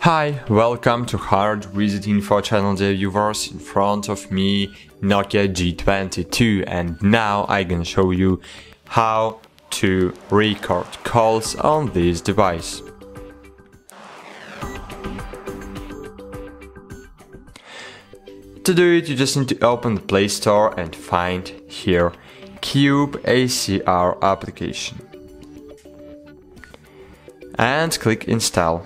Hi, welcome to Hard Reset Info channel dear viewers. In front of me Nokia G22 and now I can show you how to record calls on this device. To do it you just need to open the Play Store and find here Cube ACR application and click install.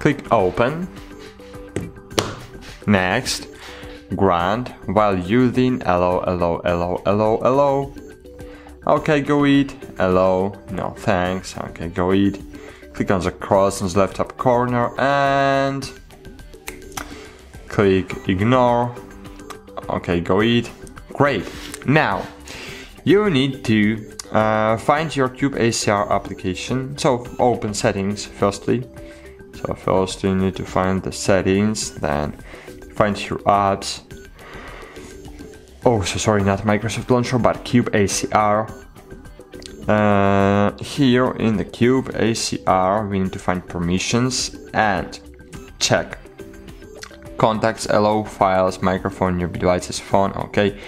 Click open. Next. Grant while using allow, allow, allow, allow, allow. Okay, go eat. Allow. No, thanks. Okay, go eat. Click on the cross in the left top corner and click ignore. Okay, go eat. Great. Now, you need to uh, find your Cube ACR application. So open settings firstly. So first you need to find the settings, then find your apps. Oh, so sorry, not Microsoft Launcher, but Cube ACR. Uh, here in the Cube ACR, we need to find permissions and check contacts, allow files, microphone, your devices, phone. Okay,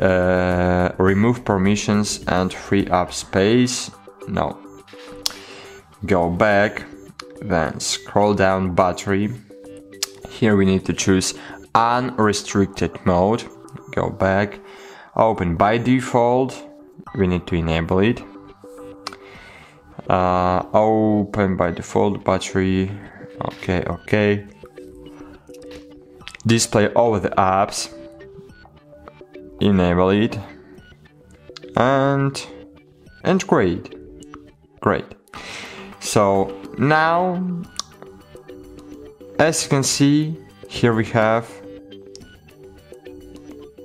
uh, remove permissions and free up space. No. Go back then scroll down battery. Here we need to choose unrestricted mode. Go back. Open by default. We need to enable it. Uh, open by default battery. Okay, okay. Display all the apps. Enable it. And and great. Great. So now, as you can see, here we have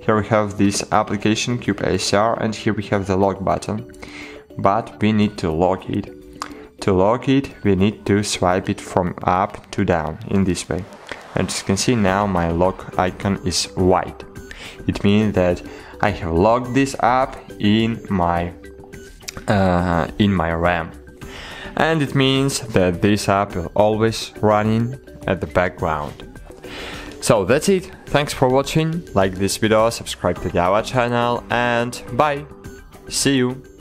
here we have this application Cube ACR and here we have the log button. But we need to lock it. To lock it, we need to swipe it from up to down in this way. And as you can see now my lock icon is white. It means that I have logged this app in my uh, in my RAM and it means that this app will always running at the background. So that's it, thanks for watching, like this video, subscribe to our channel and bye, see you!